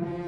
you